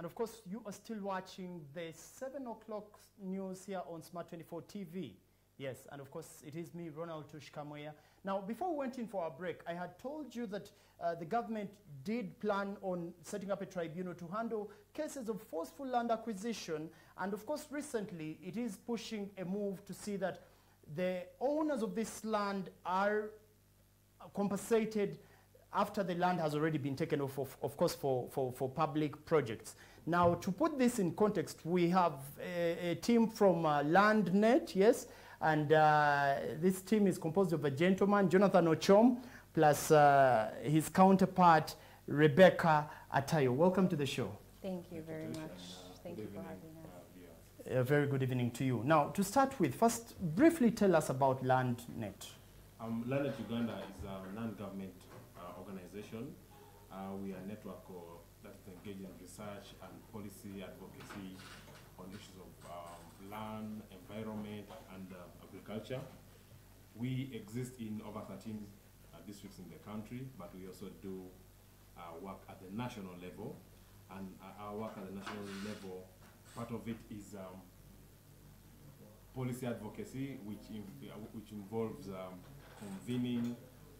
And of course, you are still watching the 7 o'clock news here on Smart 24 TV. Yes, and of course, it is me, Ronald Tushkamoya. Now, before we went in for our break, I had told you that uh, the government did plan on setting up a tribunal to handle cases of forceful land acquisition. And of course, recently, it is pushing a move to see that the owners of this land are compensated after the land has already been taken off, of, of course, for, for, for public projects. Now, to put this in context, we have a, a team from uh, LandNet, yes, and uh, this team is composed of a gentleman, Jonathan Ochom, plus uh, his counterpart, Rebecca Atayo. Welcome to the show. Thank you very much. Thank you for having us. A very good evening to you. Now, to start with, first, briefly tell us about LandNet. Um, LandNet Uganda is a non-government uh, organization. Uh, we are a network that is engaged in research and policy advocacy on issues of um, land, environment, and uh, agriculture. We exist in over 13 uh, districts in the country, but we also do uh, work at the national level. And uh, our work at the national level, part of it is um, policy advocacy, which, in, uh, which involves um, convening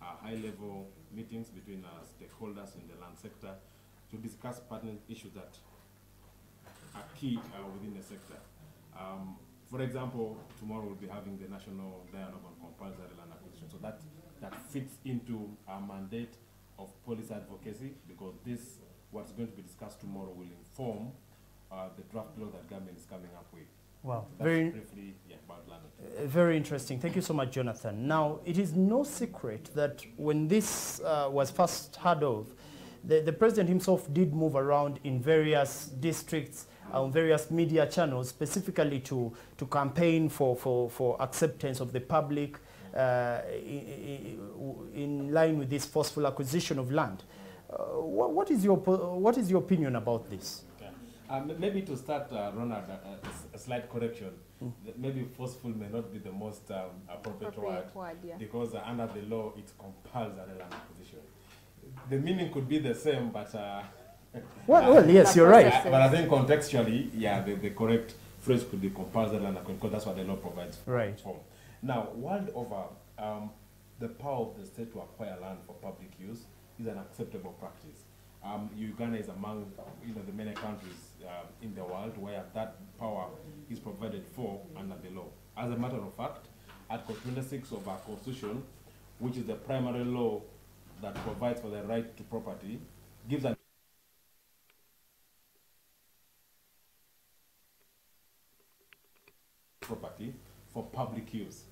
high-level meetings between uh, stakeholders in the land sector to discuss pertinent issues that are key uh, within the sector. Um, for example, tomorrow we'll be having the national dialogue on compulsory land acquisition. So that, that fits into our mandate of policy advocacy because this, what's going to be discussed tomorrow will inform uh, the draft law that government is coming up with. Wow, That's very, briefly yeah, about. Uh, very interesting. Thank you so much, Jonathan. Now, it is no secret that when this uh, was first heard of, the, the president himself did move around in various districts, on various media channels, specifically to, to campaign for, for, for acceptance of the public uh, in, in line with this forceful acquisition of land. Uh, what, what, is your, what is your opinion about this? Okay. Um, maybe to start, uh, Ronald, uh, a, s- a slight correction. That Maybe forceful may not be the most um, appropriate, Appropriate word word, yeah. because uh, under the law it compels compulsory land acquisition. The meaning could be the same, but uh, Well, well yes, you're right. uh, but I think contextually, yeah, the, the correct phrase could be compulsory land acquisition because that's what the law provides Right. for. Now, world over, um, the power of the state to acquire land for public use is an acceptable practice. Um, Uganda is among you know the many countries um, in the world where that power is provided for under the law. As a matter of fact, Article 26 of our Constitution, which is the primary law that provides for the right to property, gives an property for public use.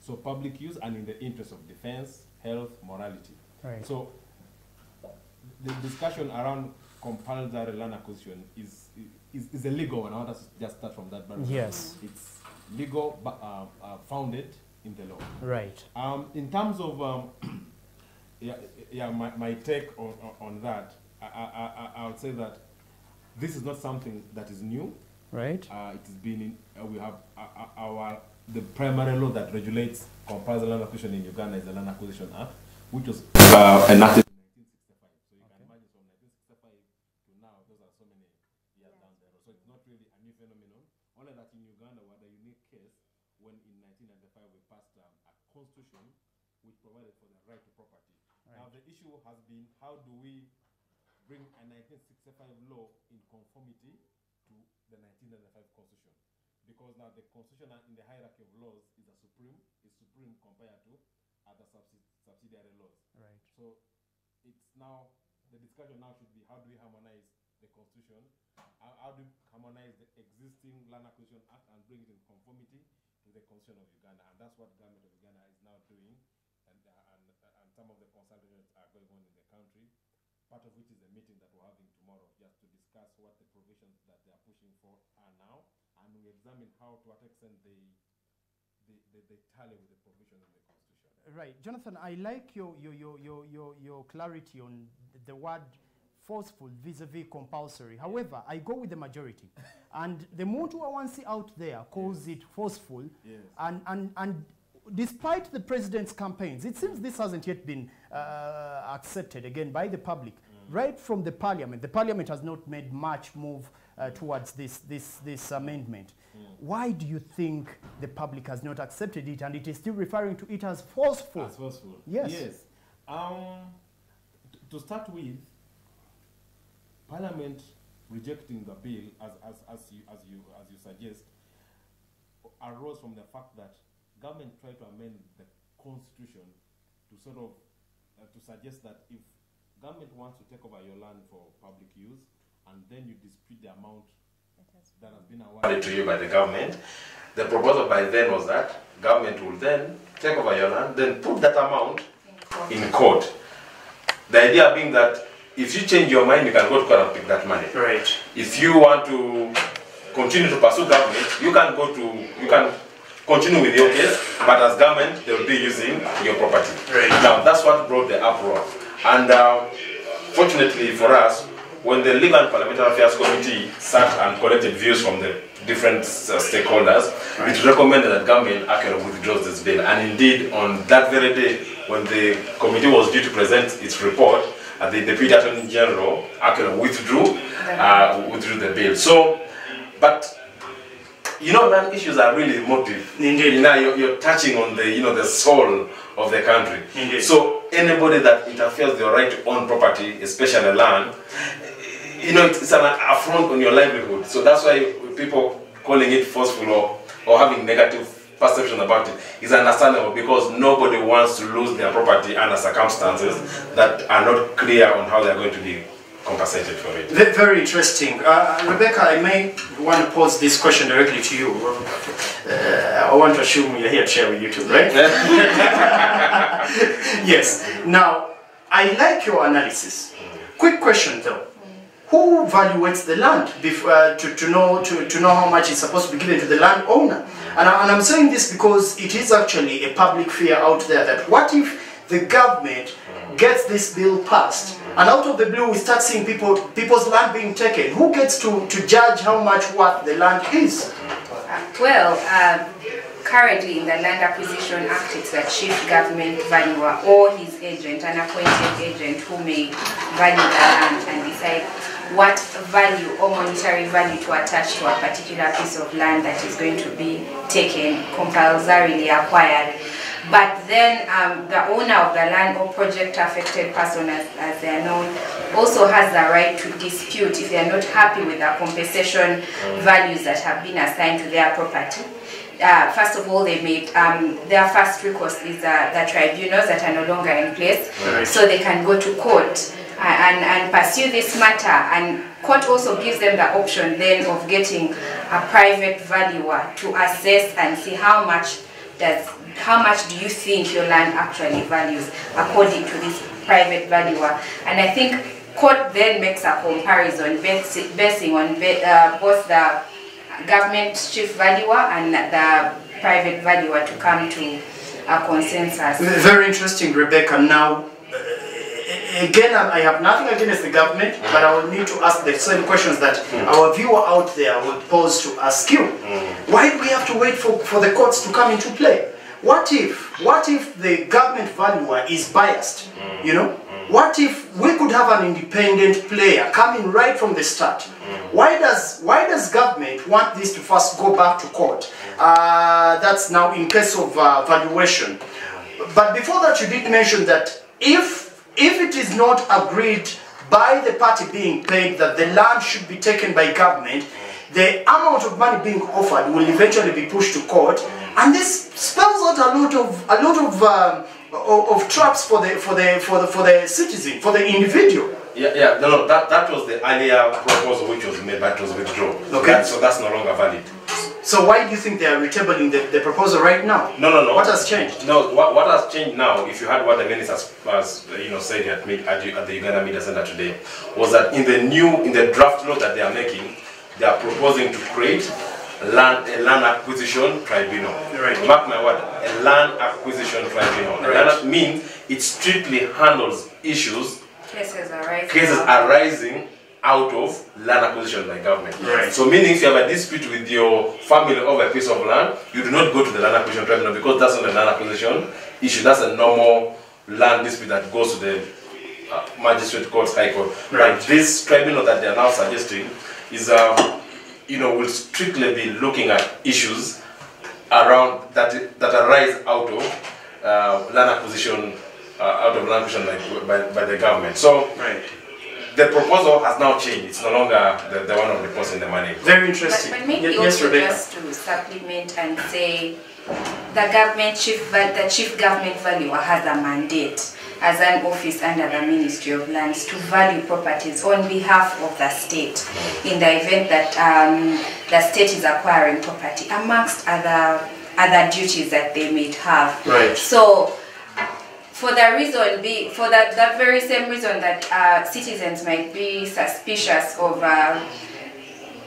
So public use and in the interest of defense, health, morality. Right. So the discussion around compulsory land acquisition is, is, is a legal one. I want to just start from that. But Yes. It's legal, but uh, uh, founded in the law. Right. Um, in terms of um, yeah, yeah, my, my take on, on, that, I, I, I, I would say that this is not something that is new. Right. Uh, it has been in, uh, we have uh, uh, our the primary law that regulates compulsory land acquisition in Uganda is the Land Acquisition Act, which was uh, enacted in 1965. So you can imagine from 1965 to now, those are so many years down the road. So it's not really a new phenomenon. Only that in Uganda, we had a unique case when in 1995 we passed um, a constitution which provided for the right to property. Now the issue has been how do we bring a 1965 law in conformity to the 1995 constitution because now the constitution in the hierarchy of laws is a supreme is supreme compared to other subsidi- subsidiary laws Right. so it's now the discussion now should be how do we harmonize the constitution how, how do harmonize the existing land acquisition act and bring it in conformity to the constitution of uganda? And that's what the government of uganda is now doing and, uh, and, uh, and some of the consultations are going on in the country. Part of which is the meeting that we're having tomorrow, just to discuss what the provisions that they are pushing for are now, and we examine how to what extent they, they, they, they tally with the provisions in the constitution. Right, Jonathan, I like your, your, your, your, your, your clarity on the word forceful vis-a-vis compulsory. However, I go with the majority. and the Muntu Awansi out there calls it forceful. Yes. And, and, and despite the president's campaigns, it seems this hasn't yet been uh, accepted again by the public. right from the parliament, the parliament has not made much move uh, towards this, this, this amendment. Why do you think the public has not accepted it and it is still referring to it as forceful? As forceful. Yes. Yes. Um, to start with, Parliament rejecting the bill, as, as, as, you, as, you, as you suggest, arose from the fact that government tried to amend the constitution to sort of uh, to suggest that if government wants to take over your land for public use and then you dispute the amount that has been awarded to you by the government, the proposal by then was that government will then take over your land, then put that amount in court. The idea being that if you change your mind, you can go to court and pick that money. Right. If you want to continue to pursue government, you can go to, you can continue with your case, but as government, they will be using your property. Right. Now, that's what brought the uproar. And uh, fortunately for us, when the Legal and Parliamentary Affairs Committee sat and collected views from the different uh, stakeholders, it recommended that government actually withdraws this bill. And indeed, on that very day, when the committee was due to present its report, uh, the Deputy Attorney General actually withdrew, uh, withdrew the bill. So, but you know, land issues are really motive. Indeed. You know, you're, you're touching on the, you know, the soul of the country. Indeed. So anybody that interferes with your right to own property, especially land, you know, it's, it's an affront on your livelihood. So that's why people calling it forceful or, or having negative perception about it is understandable because nobody wants to lose their property under circumstances that are not clear on how they're going to be compensated for it. Very interesting. Uh, Rebecca, I may want to pose this question directly to you. Uh, I want to assume you're here to share with you too, right? yes. Now, I like your analysis. Quick question though. Who evaluates the land bef- uh, to, to, know, to, to know how much is supposed to be given to the landowner? And, I, and I'm saying this because it is actually a public fear out there that what if the government gets this bill passed and out of the blue we start seeing people people's land being taken? Who gets to, to judge how much what the land is? Well, um, currently in the Land Acquisition Act, it's the chief government valuer or his agent, an appointed agent who may value the land and decide what value or monetary value to attach to a particular piece of land that is going to be taken, compulsorily acquired. But then um, the owner of the land or project affected person, as, as they are known, also has the right to dispute if they are not happy with the compensation values that have been assigned to their property. Uh, first of all, they made um, their first recourse is uh, the tribunals that are no longer in place, Right. so they can go to court and, and pursue this matter. And court also gives them the option then of getting a private valuer to assess and see how much does how much do you think your land actually values according to this private valuer. And I think court then makes a comparison basi- basing on uh, both the government chief valuer and the private valuer to come to a consensus. Very interesting, Rebecca. Now, again, I have nothing against the government, mm. but I will need to ask the same questions that mm. our viewer out there would pose to ask you. Mm. Why do we have to wait for, for the courts to come into play? What if, what if the government valuer is biased? You know, what if we could have an independent player coming right from the start? Why does why does government want this to first go back to court? Uh, that's now in case of uh, valuation. But before that, you did mention that if if it is not agreed by the party being paid that the land should be taken by government, the amount of money being offered will eventually be pushed to court, and this spells out a lot of a lot of um, of, of traps for the for the for the for the citizen, for the individual. Yeah, yeah, no, no, that, that was the earlier proposal which was made, but it was withdrawn. Okay. That- so that's no longer valid. So why do you think they are retabling the, the proposal right now? No, no, no. What has changed? No, what, what has changed now, if you heard what the minister has, has you know, said at, me- at, the- at the Uganda Media Center today, was that in the new, in the draft law that they are making, they are proposing to create land, a land acquisition tribunal. Right. Mark my word, a land acquisition tribunal. Right. And that means it strictly handles issues Cases arise. cases arising out of land acquisition by government. Right. So meaning if you have a dispute with your family over a piece of land, you do not go to the land acquisition tribunal because that's not a land acquisition issue. That's a normal land dispute that goes to the uh, magistrate court, high court. Right. But this tribunal that they are now suggesting is, um, you know, will strictly be looking at issues around that that arise out of uh, land acquisition, out of land acquisition like, by, by the government. So Right. the proposal has now changed. It's no longer the, the one of depositing the money. Very interesting. but maybe Ye- yes, also Rebecca. just to supplement and say the government chief, va- the chief government valuer has a mandate as an office under the Ministry of Lands to value properties on behalf of the state in the event that um, the state is acquiring property amongst other other duties that they may have. Right. So for that reason be for that that very same reason that uh, citizens might be suspicious of uh,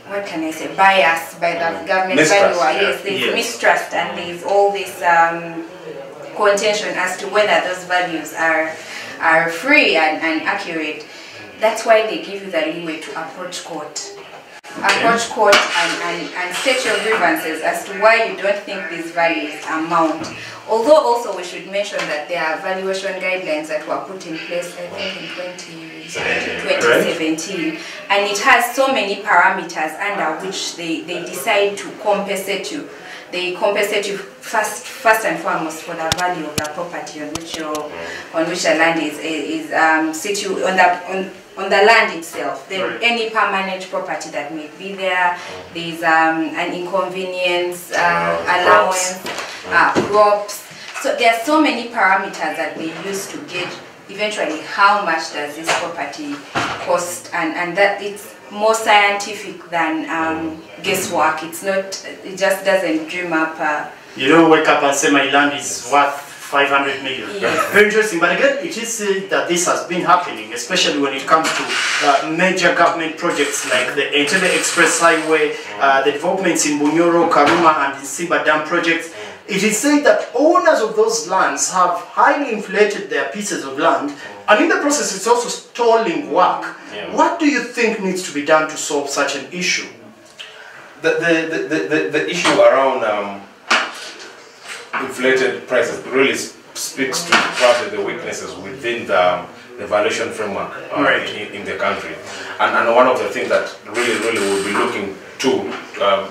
what can I say bias by the government Mistrust, valuer. yeah. Yes, there's Yes. mistrust and there's all this um, contention as to whether those values are are free and, and accurate. That's why they give you the leeway to approach court. Approach court and, and, and state your grievances as to why you don't think these values amount. Although also we should mention that there are valuation guidelines that were put in place I think in 20, 2017 and it has so many parameters under which they, they decide to compensate you. They compensate you first first and foremost for the value of the property on which your on which the land is is um, situ on the on, on the land itself. Then Right. any permanent property that may be there, there's um, an inconvenience uh, allowance, uh, crops. So there are so many parameters that they use to gauge eventually how much does this property cost, and and that it's more scientific than um, guesswork. It's not. It just doesn't dream up. Uh, You don't wake up and say my land is worth 500 million. Yes. Very interesting. But again, it is said that this has been happening, especially when it comes to uh, major government projects like the Entebbe Express Highway, uh, the developments in Bunyoro, Karuma, and the Simba Dam projects. It is said that owners of those lands have highly inflated their pieces of land, and in the process, it's also stalling work. Yeah. What do you think needs to be done to solve such an issue? The, the, the, the, the, the issue around um, inflated prices really speaks to probably the weaknesses within the, um, the valuation framework uh, Right. in, in the country. And, and one of the things that really, really we'll be looking to um,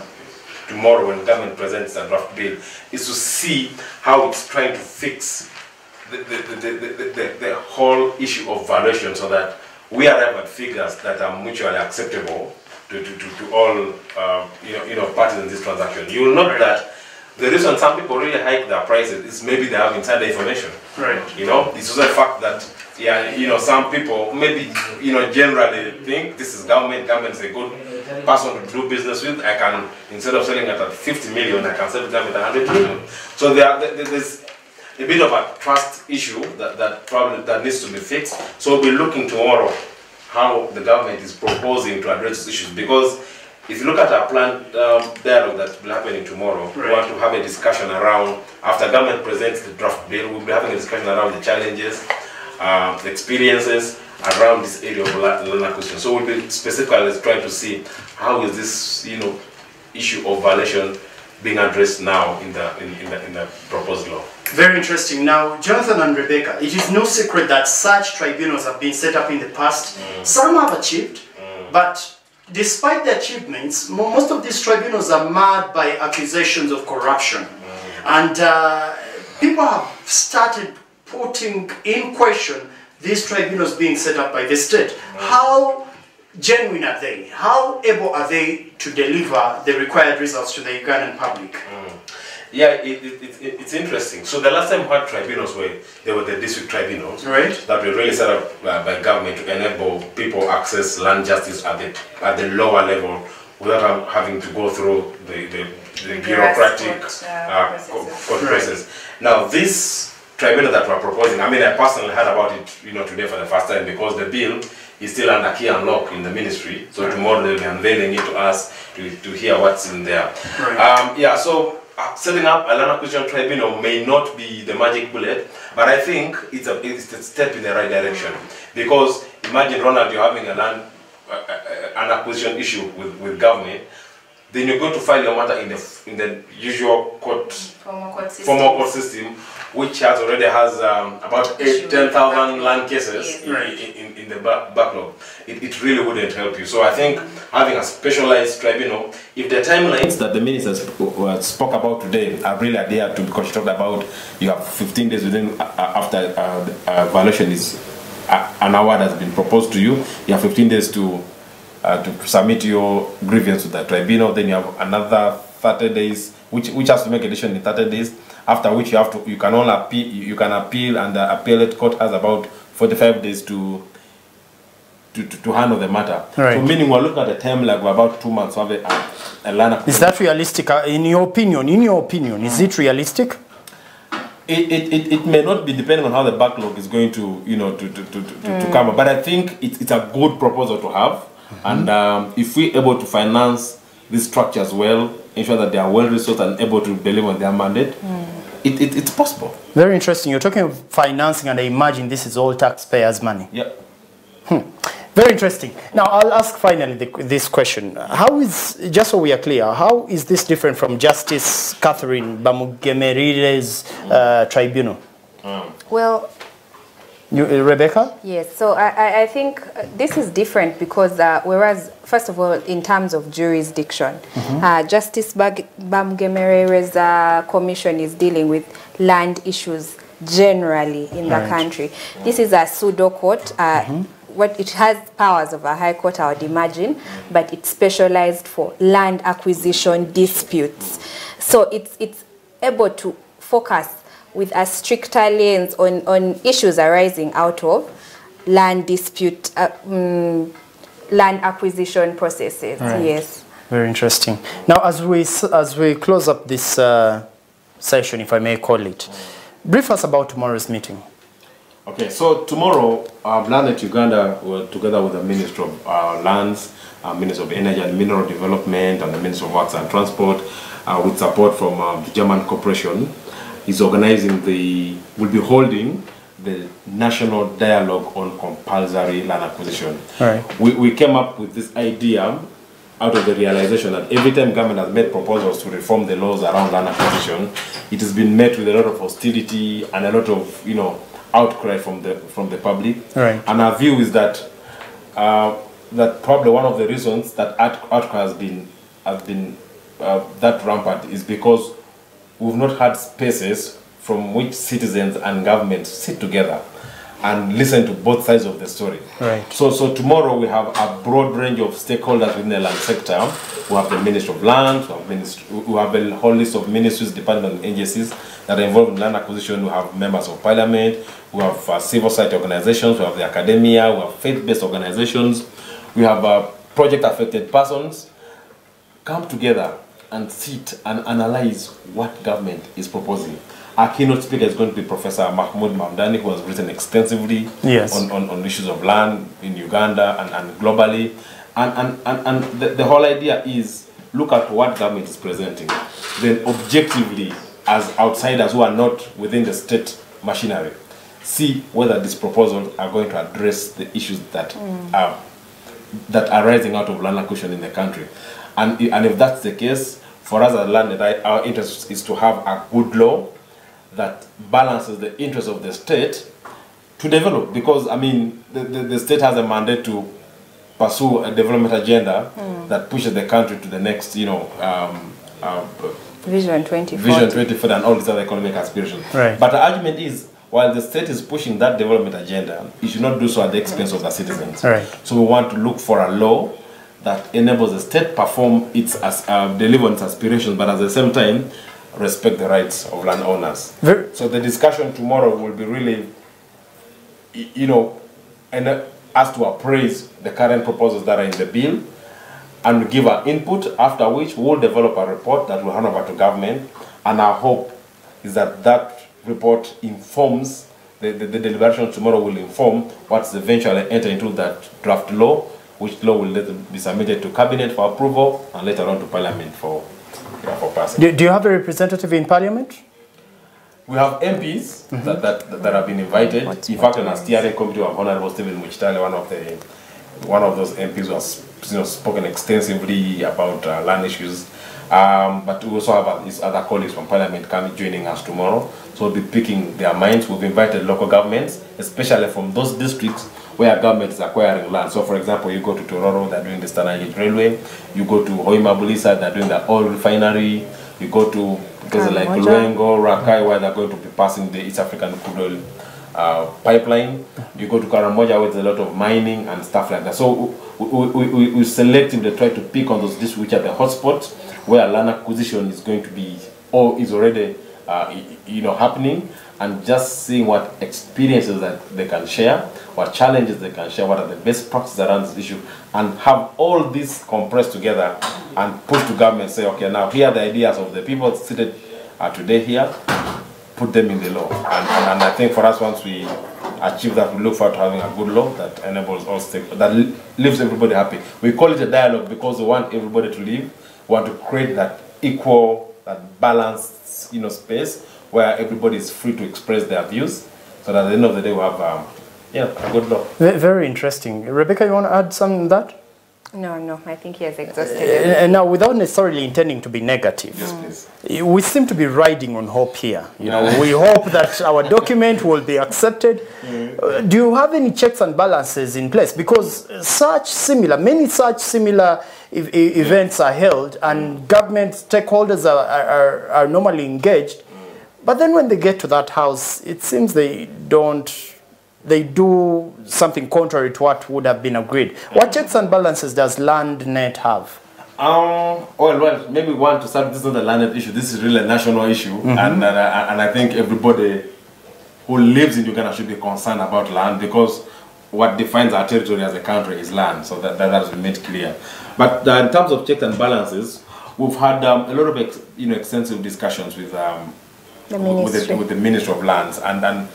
tomorrow when government presents a draft bill is to see how it's trying to fix the, the, the, the, the, the, the whole issue of valuation so that we arrive at figures that are mutually acceptable to, to, to, to all uh, you, know, you know, parties in this transaction. You will note that the reason some people really hike their prices is maybe they have insider information. Right. You know, it's also a fact that yeah, you know, some people maybe you know generally think this is government. Government is a good person to do business with. I can instead of selling it at 50 million, I can sell it at 100 million. So there, are- there's a bit of a trust issue that, that probably that needs to be fixed. So we'll be looking tomorrow how the government is proposing to address these issues because if you look at our planned um, dialogue that will happen tomorrow, we want to have a discussion around, after government presents the draft bill, we'll be having a discussion around the challenges, uh, the experiences around this area of la- land acquisition. So we'll be specifically trying to see how is this, you know, issue of valuation being addressed now in the, in, in the, in the proposed law. Very interesting. Now, Jonathan and Rebecca, it is no secret that such tribunals have been set up in the past. Some have achieved, but despite the achievements, most of these tribunals are marred by accusations of corruption. Mm. And uh, people have started putting in question these tribunals being set up by the state. Mm. How genuine are they? How able are they to deliver the required results to the Ugandan public? Mm. Yeah, it, it, it, it- it's interesting. So the last time we had tribunals were, they were the district tribunals. Right? that were really set up uh, by government to enable people access land justice at the at the lower level without having to go through the, the, the bureaucratic court, uh, uh, co- processes. court Right. Now this tribunal that we're proposing, I mean I personally heard about it you know today for the first time because the bill is still under key and lock in the ministry. So tomorrow they'll be unveiling it to us to, to hear what's in there. Right. Um, yeah, so setting up a land acquisition tribunal may not be the magic bullet, but I think it's a, it's a step in the right direction. Because imagine, Ronald, you're having a land uh, an acquisition issue with, with government, then you go to file your matter in the, in the usual court formal court system. formal court system, which has already has um, about eight, 10,000 land cases Yes. in, in, in, in the backlog. It, it really wouldn't help you. So I think having a specialized tribunal, if the timelines that the minister uh, spoke about today are really adhered to, because she talked about you have 15 days within uh, uh, after uh, the, uh, valuation is uh, an award has been proposed to you, you have 15 days to uh, to submit your grievance to the tribunal. Then you have another 30 days, which which has to make a decision in 30 days. After which you have to you can only appeal you you can appeal and the appellate court has about 45 days to to, to, to handle the matter. Right. So meaning we're looking at a time like we're about two months have a, a, a line Is that realistic? Uh, in your opinion, in your opinion, is it realistic? it, it, it, it may not be depending on how the backlog is going to you know to, to, to, to, to come up. but I think it, it's a good proposal to have and um, if we're able to finance this structure as well ensure that they are well resourced and able to deliver on their mandate it, it, it's possible Very interesting. You're talking of financing, and I imagine this is all taxpayers' money. yeah Very interesting. Now, I'll ask finally the, this question. How is, just so we are clear, how is this different from Justice Catherine Bamugemerire's uh, tribunal? Well, You, uh, Rebecca? Yes, so I, I- think uh, this is different because uh, whereas, first of all, in terms of jurisdiction, uh, Justice Bag- Bamugemerire's uh, commission is dealing with land issues generally in the Right. country. This is a pseudo court. Uh, What it has powers of a high court, I would imagine, but it's specialized for land acquisition disputes. So it's it's able to focus with a stricter lens on, on issues arising out of land dispute, uh, mm, land acquisition processes. Right. Yes. Very interesting. Now, as we, as we close up this uh, session, if I may call it, brief us about tomorrow's meeting. Okay, so tomorrow, uh, LandNet Uganda, will, together with the Minister of uh, Lands, uh, Minister of Energy and Mineral Development, and the Minister of Works and Transport, uh, with support from uh, the German Cooperation, is organizing the, will be holding the National Dialogue on Compulsory Land Acquisition. Right. We, we came up with this idea out of the realization that every time government has made proposals to reform the laws around land acquisition, it has been met with a lot of hostility and a lot of, you know, outcry from the from the public. Right. And our view is that uh, that probably one of the reasons that out- outcry has been has been uh, that rampant is because we've not had spaces from which citizens and government sit together and listen to both sides of the story. Right. So, so tomorrow we have a broad range of stakeholders within the land sector. We have the Ministry of Land, we have, minist- we have a whole list of ministries, departments, and agencies that are involved in land acquisition. We have members of parliament, we have uh, civil society organizations, we have the academia, we have faith-based organizations, we have uh, project-affected persons. Come together and sit and analyze what government is proposing. Our keynote speaker is going to be Professor Mahmood Mamdani, who has written extensively Yes. on, on, on issues of land in Uganda and, and globally. And, and, and, and the, the whole idea is look at what government is presenting. Then objectively, as outsiders who are not within the state machinery, see whether these proposals are going to address the issues that mm. are that are rising out of land acquisition in the country. And, and if that's the case, for us as land, right, our interest is to have a good law that balances the interests of the state to develop. Because, I mean, the, the, the state has a mandate to pursue a development agenda that pushes the country to the next, you know, um, uh, Vision 2040. Vision 2040 and all these other economic aspirations. Right. But the argument is, while the state is pushing that development agenda, it should not do so at the expense of the citizens. Right. So we want to look for a law that enables the state to perform its as, uh, deliver its aspirations, but at the same time respect the rights of landowners. Ver- So the discussion tomorrow will be really, you know, and uh, us to appraise the current proposals that are in the bill and give our input, after which we'll develop a report that will hand over to government. And our hope is that that report informs, the, the, the deliberation tomorrow will inform what's eventually enter into that draft law, which law will later be submitted to cabinet for approval and later on to parliament for, yeah, for passing. Do, do you have a representative in parliament? We have MPs that, that, that have been invited. In fact, on our steering committee, we have Honorable Stephen Mukitale, one of the one of those MPs who has you know, spoken extensively about uh, land issues. Um, but we also have uh, these other colleagues from Parliament coming joining us tomorrow. So we'll be picking their minds. We've invited local governments, especially from those districts where government is acquiring land. So for example, you go to Tororo, they're doing the Standard Railway. You go to Hoima Buliisa, they're doing the oil refinery. You go to places like Lwengo, Rakai, where they're going to be passing the East African crude oil uh, pipeline. You go to Karamoja, where there's a lot of mining and stuff like that. So we, we, we, we selectively try to pick on those districts which are the hotspots where land acquisition is going to be or is already uh, you know happening and just seeing what experiences that they can share, what challenges they can share, what are the best practices around this issue, and have all this compressed together and push to government say, okay, now here are the ideas of the people seated uh, today here, put them in the law. And, and, and I think for us, once we achieve that, we look forward to having a good law that enables all stake, that leaves everybody happy. We call it a dialogue because we want everybody to live, we want to create that equal, that balanced, you know, space where everybody is free to express their views. So that at the end of the day, we have, um, yeah, a good law. Ve- Very interesting. Rebecca, you want to add something to that? No, no, I think he has exhausted it. Uh, now, without necessarily intending to be negative, Yes, please. we seem to be riding on hope here. You know, we hope that our document will be accepted. Uh, do you have any checks and balances in place? Because such similar, many such similar e- e- events are held, and government stakeholders are, are, are normally engaged. But then when they get to that house, it seems they don't. They do something contrary to what would have been agreed. What checks and balances does LandNet have? Um, well, well, maybe one to start. This is not a LandNet issue. This is really a national issue, and and, uh, and I think everybody who lives in Uganda should be concerned about land because what defines our territory as a country is land. So that that has been made clear. But uh, in terms of checks and balances, we've had um, a lot of ex, you know extensive discussions with um, The with, the, ministry. with the Ministry of Lands, and and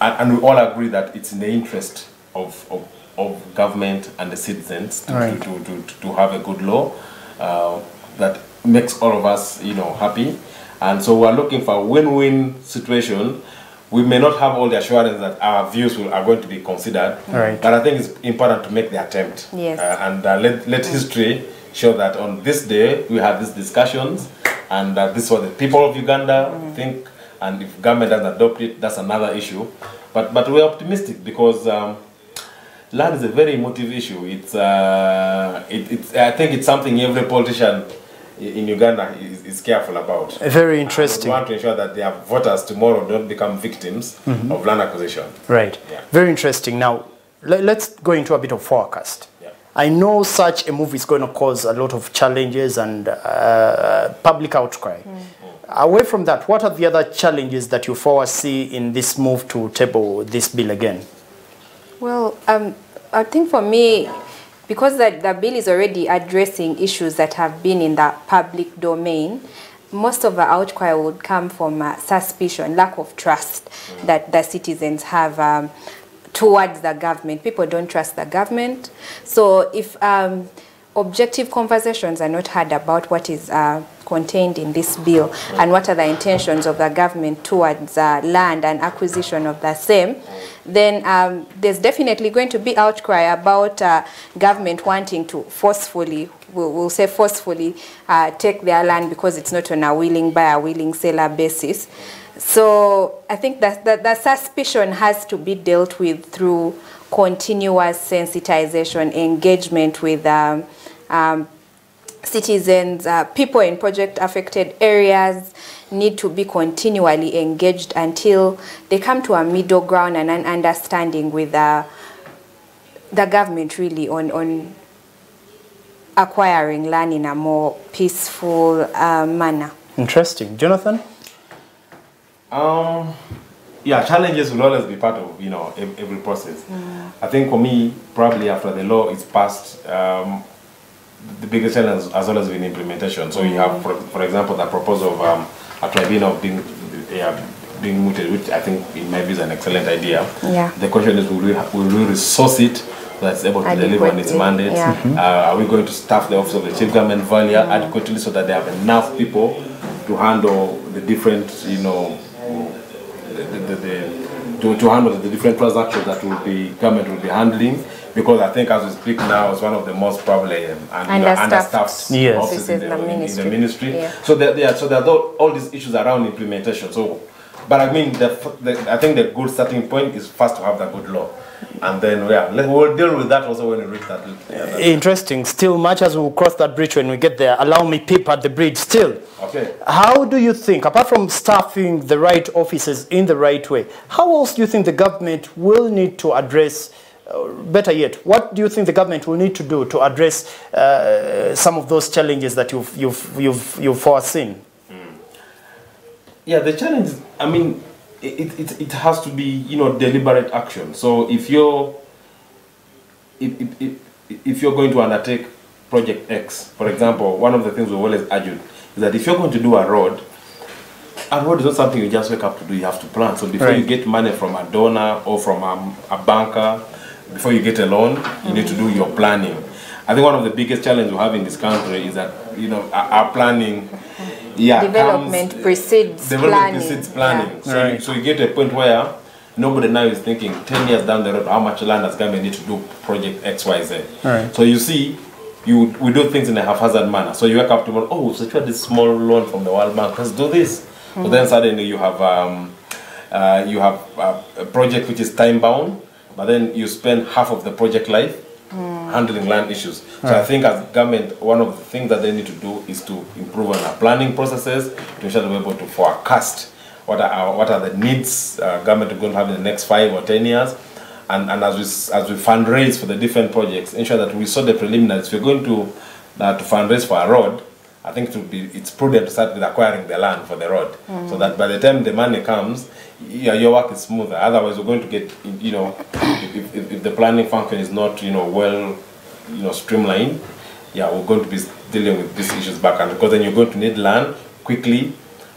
and, and we all agree that it's in the interest of, of, of government and the citizens to, Right. to, to, to, to have a good law uh, that makes all of us, you know, happy. And so we're looking for a win-win situation. We may not have all the assurance that our views will, are going to be considered, Right. but I think it's important to make the attempt. Yes. Uh, and uh, let, let history show that on this day we had these discussions and uh, this is what the people of Uganda think and if government doesn't adopt it, that's another issue. But, but we're optimistic because um, land is a very emotive issue. It's, uh, it, it's, I think it's something every politician in Uganda is, is careful about. Very interesting. We want to ensure that their voters tomorrow don't become victims of land acquisition. Right. Yeah. Very interesting. Now, let's go into a bit of forecast. I know such a move is going to cause a lot of challenges and uh, public outcry. Away from that, what are the other challenges that you foresee in this move to table this bill again? Well, um, I think for me, because the, the bill is already addressing issues that have been in the public domain, most of the outcry would come from uh, suspicion, lack of trust that the citizens have um, towards the government. People don't trust the government. So if um, objective conversations are not had about what is uh, contained in this bill and what are the intentions of the government towards uh, land and acquisition of the same, then um, there's definitely going to be outcry about uh, government wanting to forcefully, we'll, we'll say forcefully, uh, take their land because it's not on a willing buyer, willing seller basis. So I think that, that the suspicion has to be dealt with through continuous sensitization, engagement with um, um, citizens, uh, people in project affected areas need to be continually engaged until they come to a middle ground and an understanding with uh, the government really on, on acquiring land in a more peaceful uh, manner. Interesting. Jonathan? Um, yeah, challenges will always be part of you know every process. I think for me, probably after the law is passed, um, the biggest challenge has always been implementation. So you have, for, for example, the proposal of um, a tribunal being yeah, being mooted, which I think in my view is an excellent idea. Yeah. The question is, will we, will we resource it that's able to deliver on its mandate? yeah. Uh, are we going to staff the office of the chief government valuer adequately so that they have enough people to handle the different, you know, the, the, the to, to handle the different transactions that will be government will be handling because I think as we speak now it's one of the most probably um, and, Understaffed understaffed Yes. offices in the, Offices in the in- in ministry. the ministry. Yeah. So there, there, so there are tho- all these issues around implementation. So, but I mean, the, the, I think the good starting point is first to have the good law, and then yeah, let, we'll deal with that also when we reach that. Yeah, Interesting. Still, much as we'll cross that bridge when we get there, allow me peep at the bridge still. okay. How do you think, apart from staffing the right offices in the right way, how else do you think the government will need to address, uh, better yet, what do you think the government will need to do to address uh, some of those challenges that you've, you've, you've, you've foreseen? Yeah, the challenge is, I mean, it, it, it has to be, you know, deliberate action. So if you're, if, if, if, if you're going to undertake project X, for example, one of the things we've always argued is that if you're going to do a road, a road is not something you just wake up to do, you have to plan. So before you get money from a donor or from a, a banker, before you get a loan, you need to do your planning. I think one of the biggest challenges we have in this country is that, you know, our, our planning, yeah, Development comes- precedes development planning. precedes planning. Yeah. So, you, so you get to a point where nobody now is thinking 10 years down the road, how much land does government need to do project X, Y, Z. Right. So you see, you we do things in a haphazard manner. So you wake up tomorrow, oh, so you this small loan from the World Bank, let's do this. But then suddenly you have um, uh, you have uh, a project which is time bound, but then you spend half of the project life handling land issues. So I think as government, one of the things that they need to do is to improve on our planning processes to ensure that we're able to forecast what are our, what are the needs uh, government is going to have in the next five or ten years, and, and as we as we fundraise for the different projects, ensure that we saw the preliminaries. If we're going to uh, to fundraise for a road, I think it would be it's prudent to start with acquiring the land for the road, so that by the time the money comes, yeah, your work is smoother. Otherwise, we're going to get you know, if, if, if the planning function is not you know well, you know streamlined, yeah, we're going to be dealing with these issues back and because then you're going to need land quickly.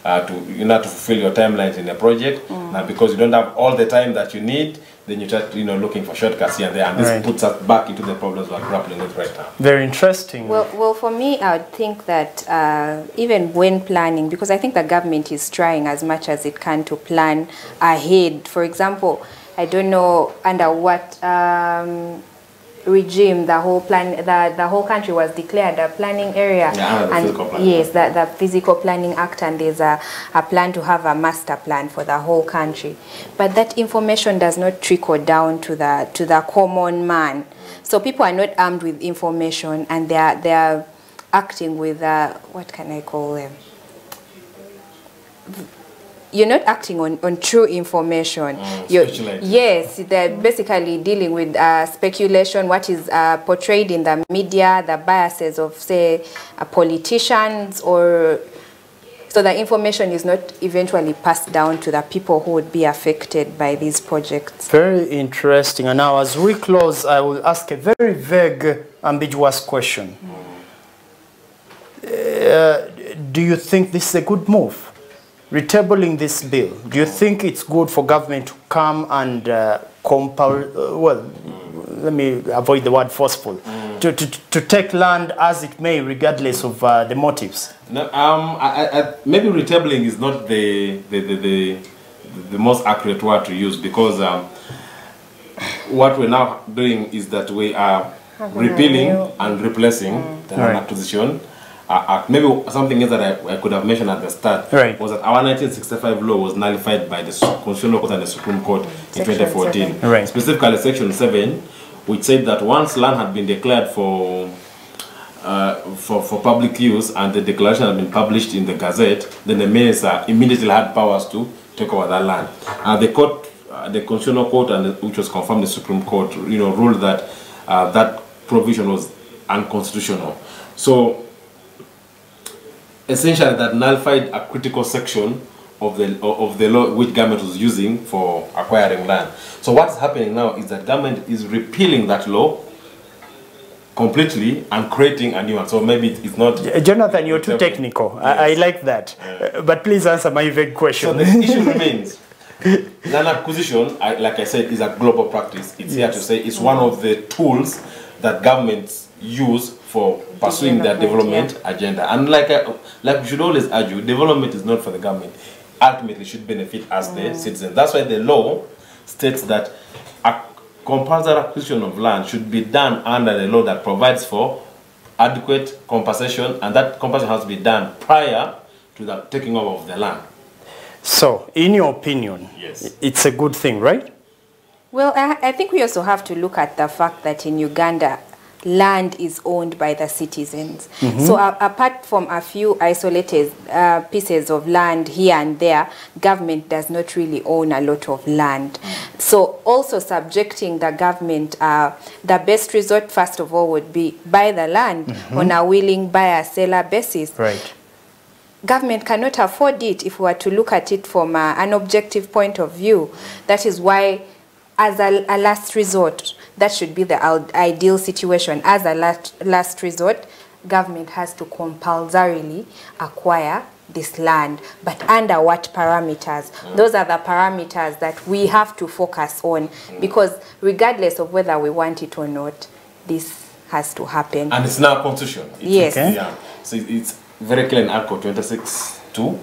Uh, to you know to fulfill your timelines in a project now because you don't have all the time that you need then you start you know looking for shortcuts here and there and this Right. puts us back into the problems we're grappling with right now Very interesting. Well, well, for me, I would think that uh, even when planning, because I think the government is trying as much as it can to plan ahead. For example, I don't know under what um, regime the whole plan, the, the whole country was declared a planning area. Yeah, the and Physical Planning yes, the, the Physical Planning Act, and there's a, a plan to have a master plan for the whole country. But that information does not trickle down to the to the common man. So people are not armed with information, and they are they are acting with uh, what can I call them? You're not acting on, on true information. You're, yes, they're basically dealing with uh, speculation, what is uh, portrayed in the media, the biases of, say, uh, politicians, or so the information is not eventually passed down to the people who would be affected by these projects. Very interesting. And now, as we close, I will ask a very vague, ambiguous question. Uh, do you think this is a good move? Retabling this bill, do you think it's good for government to come and uh, compel, uh, well, let me avoid the word forceful, to, to, to take land as it may, regardless of uh, the motives? No, um, I, I, I, maybe retabling is not the the, the, the the most accurate word to use because um, what we're now doing is that we are repealing and replacing the land Right. acquisition. Uh, act. maybe something else that I, I could have mentioned at the start Right. was that our 1965 law was nullified by the Constitutional Court and the Supreme Court in 2014. Right. Specifically, Section 7, which said that once land had been declared for uh, for, for public use and the declaration had been published in the Gazette, then the minister immediately had powers to take over that land. Uh, the court, uh, the Constitutional Court, and the, which was confirmed the Supreme Court, you know, ruled that uh, that provision was unconstitutional. So essentially, that nullified a critical section of the of the law which government was using for acquiring land. So what's happening now is that government is repealing that law completely and creating a new one. So maybe it's not. Uh, Jonathan, you're too technical. I, I like that. Uh, but please answer my vague So question. the issue remains. Land acquisition, I, like I said, is a global practice. It's here to say it's one of the tools that governments use for pursuing their Development, development agenda. And like I, like we should always argue, development is not for the government. ultimately should benefit us the mm. citizens. That's why the law states that a compulsory acquisition of land should be done under the law that provides for adequate compensation, and that compensation has to be done prior to the taking over of the land. So, in your opinion, Yes. it's a good thing, right? Well, I, I think we also have to look at the fact that in Uganda, land is owned by the citizens. So a- apart from a few isolated uh, pieces of land here and there, government does not really own a lot of land. So also subjecting the government, uh, the best resort first of all would be buy the land on a willing buyer-seller basis Right. government cannot afford it if we were to look at it from a, an objective point of view. That is why, as a, a last resort, that should be the ideal situation. As a last, last resort, government has to compulsorily acquire this land, but under what parameters? Those are the parameters that we have to focus on because regardless of whether we want it or not, this has to happen. And it's now a constitution. It's- Yes. Okay. Yeah. So it's very clear in Article 26 2,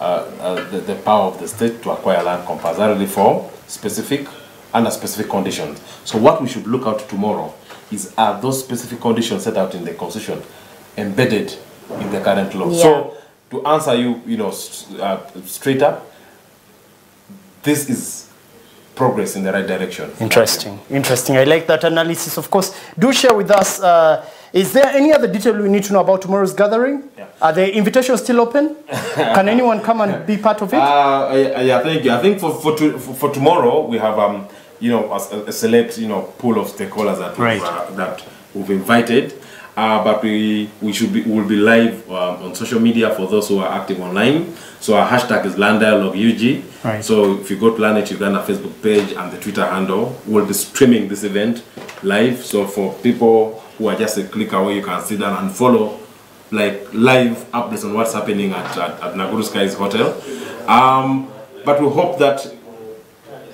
uh, uh, the, the power of the state to acquire land compulsorily for specific under specific conditions. So what we should look out tomorrow is are those specific conditions set out in the constitution embedded in the current law? Yeah. So to answer you, you know, uh, straight up, this is progress in the right direction. Interesting, interesting. I like that analysis. Of course, do share with us. Uh, is there any other detail we need to know about tomorrow's gathering? Yeah. Are the invitations still open? Can anyone come and be part of it? Uh, yeah, yeah, thank you. I think for for, to, for, for tomorrow we have um you know a, a select you know pool of stakeholders that Right. we've, uh, that we've invited. Uh, but we we should be will be live um, on social media for those who are active online. So our hashtag is Land Dialogue UG. Right. So if you go to LandNet Uganda Facebook page and the Twitter handle, we'll be streaming this event live. So for people who are just a click away, you can sit down and follow like live updates on what's happening at, at, at Naguru Skies Hotel. Um, but we hope that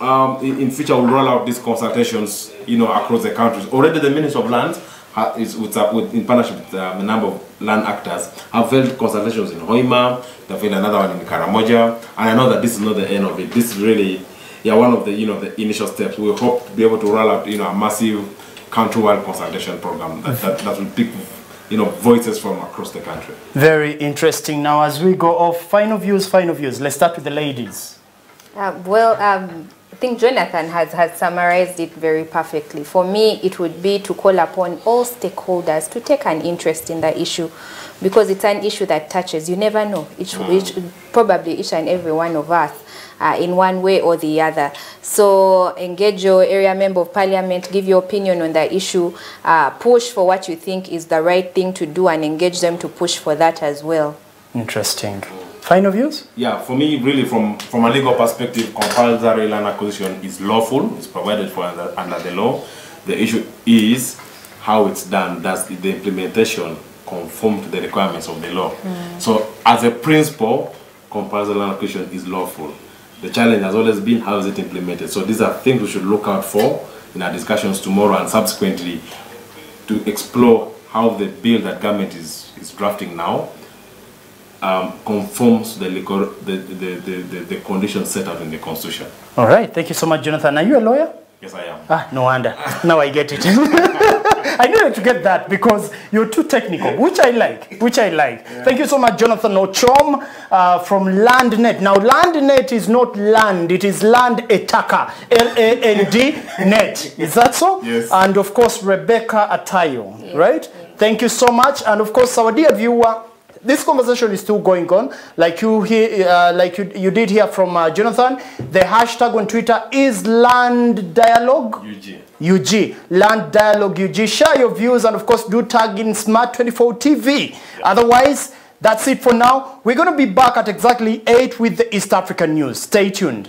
um, in, in future we'll roll out these consultations, you know, across the countries. Already the Ministry of Lands ha- is with, uh, with, in partnership with um, a number of land actors have held consultations in Hoima, they've held another one in Karamoja, and I know that this is not the end of it. This is really, yeah, one of the, you know, the initial steps. We hope to be able to roll out, you know, a massive countrywide consultation program that, that, that will pick, you know, voices from across the country. Very interesting. Now, as we go off, final views, final views. Let's start with the ladies. Uh, well, um, I think Jonathan has, has summarized it very perfectly. For me, it would be to call upon all stakeholders to take an interest in the issue because it's an issue that touches, you never know, each, each, probably each and every one of us. Uh, in one way or the other. So engage your area member of parliament, give your opinion on the issue, uh, push for what you think is the right thing to do and engage them to push for that as well. Interesting. Final views? Yeah, for me, really, from, from a legal perspective, compulsory land acquisition is lawful. It's provided for under, under the law. The issue is how it's done. Does the implementation conform to the requirements of the law? Mm. So, as a principle, compulsory land acquisition is lawful. The challenge has always been how is it implemented. So, these are things we should look out for in our discussions tomorrow and subsequently to explore how the bill that government is, is drafting now um, conforms to the, legal, the, the, the, the, the conditions set out in the Constitution. All right. Thank you so much, Jonathan. Are you a lawyer? Yes, I am. Ah, no wonder. now I get it. I needed to get that because you're too technical, which I like, which I like. Thank you so much, Jonathan Ochom uh, from LandNet. Now, LandNet is not land, it is Land Etaka, L-A-N-D net. Is that so? Yes. And of course, Rebecca Atayo, right? Thank you so much. And of course, our dear viewer, this conversation is still going on. Like you hear, uh, like you, you did hear from uh, Jonathan, the hashtag on Twitter is Land Dialogue. UG. UG, Land Dialogue UG. Share your views and of course do tag in Smart24 TV. Otherwise, that's it for now. We're going to be back at exactly 8 with the East African news. Stay tuned.